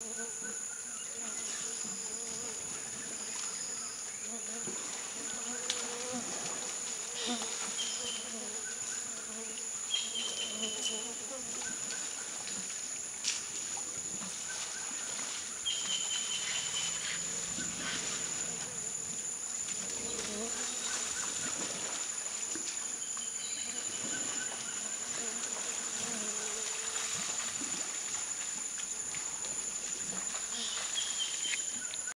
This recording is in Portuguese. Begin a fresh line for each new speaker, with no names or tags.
Uhum.